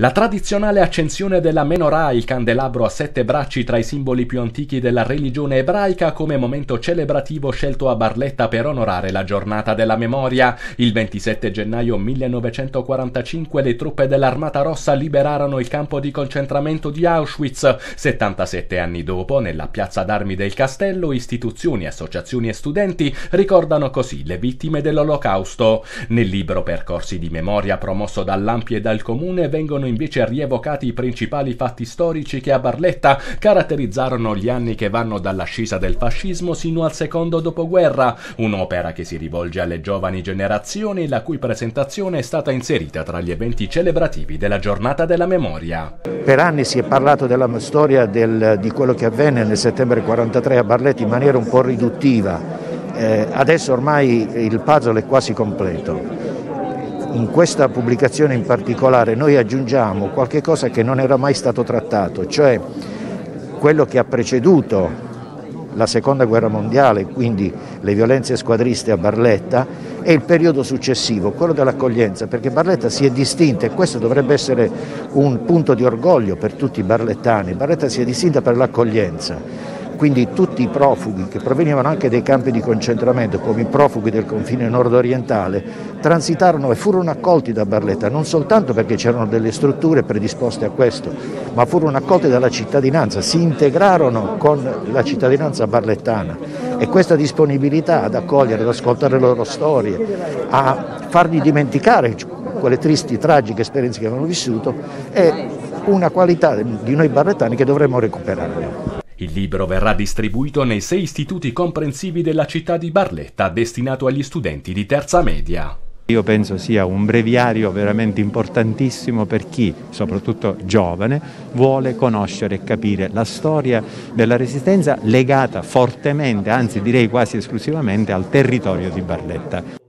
La tradizionale accensione della menorah, il candelabro a sette bracci tra i simboli più antichi della religione ebraica, come momento celebrativo scelto a Barletta per onorare la giornata della memoria. Il 27 gennaio 1945 le truppe dell'Armata Rossa liberarono il campo di concentramento di Auschwitz. 77 anni dopo, nella piazza d'armi del castello, istituzioni, associazioni e studenti ricordano così le vittime dell'Olocausto. Nel libro Percorsi di memoria promosso dall'Ampi e dal Comune vengono invece rievocati i principali fatti storici che a Barletta caratterizzarono gli anni che vanno dall'ascesa del fascismo sino al secondo dopoguerra, un'opera che si rivolge alle giovani generazioni la cui presentazione è stata inserita tra gli eventi celebrativi della giornata della memoria. Per anni si è parlato della storia del, di quello che avvenne nel settembre 43 a Barletta in maniera un po' riduttiva, eh, adesso ormai il puzzle è quasi completo in questa pubblicazione in particolare noi aggiungiamo qualche cosa che non era mai stato trattato, cioè quello che ha preceduto la seconda guerra mondiale, quindi le violenze squadriste a Barletta, e il periodo successivo, quello dell'accoglienza, perché Barletta si è distinta e questo dovrebbe essere un punto di orgoglio per tutti i barlettani, Barletta si è distinta per l'accoglienza quindi tutti i profughi che provenivano anche dai campi di concentramento, come i profughi del confine nord-orientale, transitarono e furono accolti da Barletta, non soltanto perché c'erano delle strutture predisposte a questo, ma furono accolti dalla cittadinanza, si integrarono con la cittadinanza barlettana e questa disponibilità ad accogliere, ad ascoltare le loro storie, a fargli dimenticare quelle tristi, tragiche esperienze che avevano vissuto, è una qualità di noi barlettani che dovremmo recuperare. Il libro verrà distribuito nei sei istituti comprensivi della città di Barletta, destinato agli studenti di terza media. Io penso sia un breviario veramente importantissimo per chi, soprattutto giovane, vuole conoscere e capire la storia della resistenza legata fortemente, anzi direi quasi esclusivamente, al territorio di Barletta.